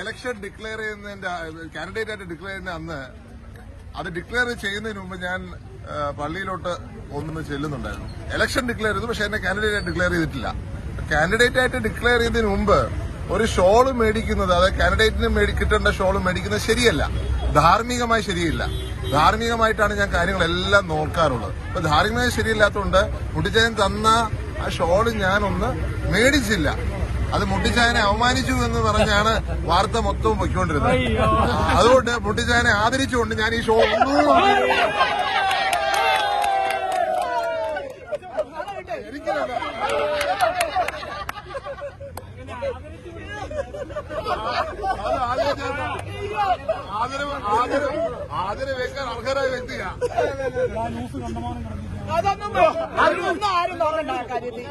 Election declare ചെയ്യുന്നതിന്റെ candidate ആയിട്ട് declare ചെയ്യുന്ന അന്ന് അത് ഡിക്ലെയർ ചെയ്യുന്നതിന് മുമ്പ് ഞാൻ പള്ളിയിലോട്ട് ഒന്ന് ചെല്ലുന്നുണ്ടായിരുന്നു. എലക്ഷൻ ഡിക്ലെയർ ചെയ്തു പക്ഷെ എന്നെ കാൻഡിഡേറ്റ് ആയിട്ട് ഡിക്ലെയർ ചെയ്തിട്ടില്ല. കാൻഡിഡേറ്റ് ആയിട്ട് ഡിക്ലെയർ ചെയ്യുന്നതിന് മുമ്പ് ഒരു ഷോൾ മേടിക്കുന്നത് അതായത് കാൻഡിഡേറ്റിന് കിട്ടേണ്ട ഷോൾ മേടിക്കുന്നത് ശരിയല്ല. ധാർമ്മികമായി ശരിയില്ല. ധാർമ്മികമായിട്ടാണ് ഞാൻ കാര്യങ്ങളെല്ലാം നോക്കാറുള്ളത്. അപ്പൊ ധാർമ്മികമായി ശരിയില്ലാത്തതുകൊണ്ട് മുട്ടിച്ചായൻ തന്ന ആ ഷോൾ ഞാനൊന്ന് മേടിച്ചില്ല. അത് മുട്ടിച്ചായനെ അവമാനിച്ചു എന്ന് പറഞ്ഞാണ് വാർത്ത മൊത്തവും പൊയ്ക്കൊണ്ടിരുന്നത്. അതുകൊണ്ട് മുട്ടിച്ചായനെ ആദരിച്ചുകൊണ്ട് ഞാൻ ഈ ഷോ എനിക്കല്ല. ആദരവ് ആദരവ് ആദരവ് വെക്കാൻ അർഹരായ വ്യക്തിയാണ് അതൊന്നും അതൊന്നും ആരും നോക്കണ്ട കാര്യത്തിൽ.